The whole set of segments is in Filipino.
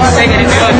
Kasi ganito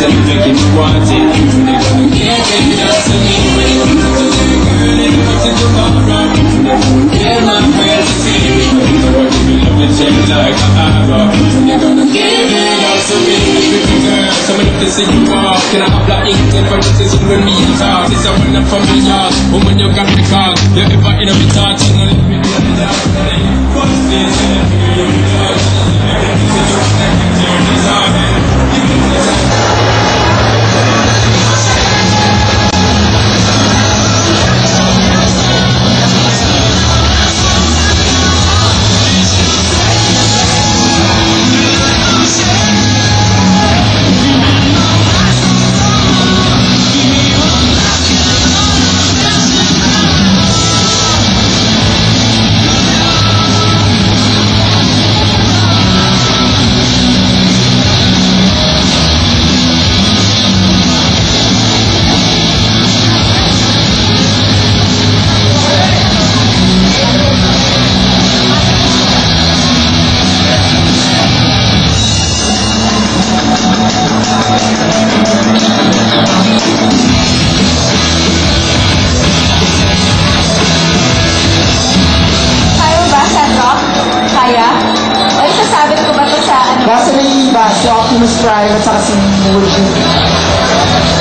You öteki muhabbet Yüzüne bana gelme Nasıl bilmeyin Öyle nasıl yuvarlar to bunu you are Can I habla inglés Para que se sube mi hija Si se buena familia Un baño carpecal Yo que va a ir a mi tacha No le a mi tacha What's this? You're a good judge Everything's a joke Everything's a joke shop, yung mas private sa the yung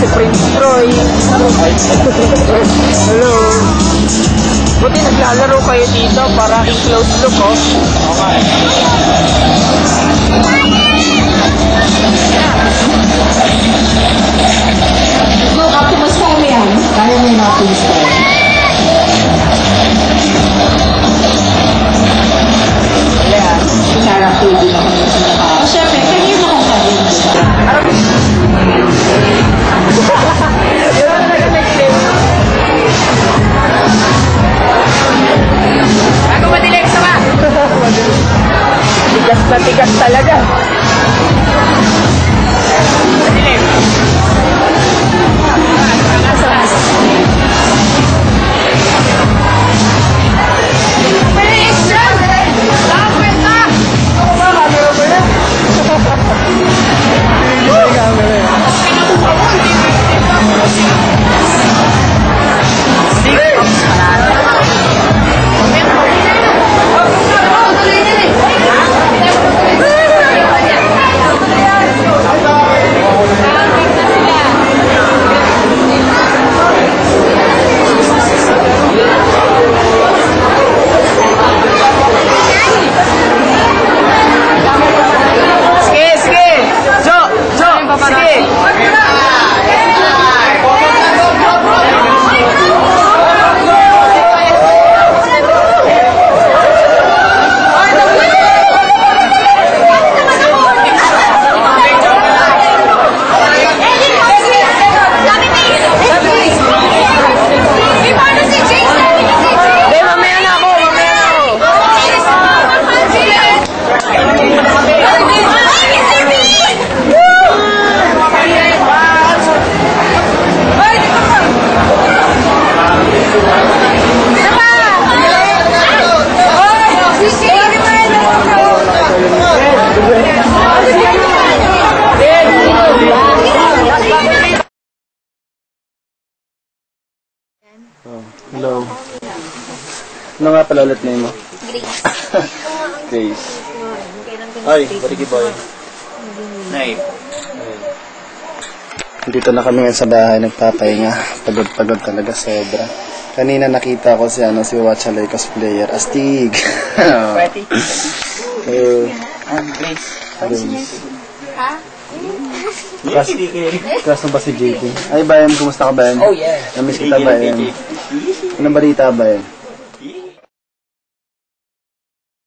Si Prince Troy. Hello. Buti naglalaro kayo dito para in close look, oh. Go, Tigas na tigas talaga. Tigas Ano nga pala ulit name mo? Grace. Grace. Ay, bariki boy. Nay. Dito na kami ngayon sa bahay, nagpapahinga. Pagod-pagod talaga, sobra. Kanina nakita ko si ano si Wachalay cosplayer, Astig. Pwede. uh, Um, Grace. Ha? Class, class mo ba si JP? Ay, Bayan, kumusta ka, Bayan? Oh, yeah. Namiss kita, Bayan. Anong balita, Bayan?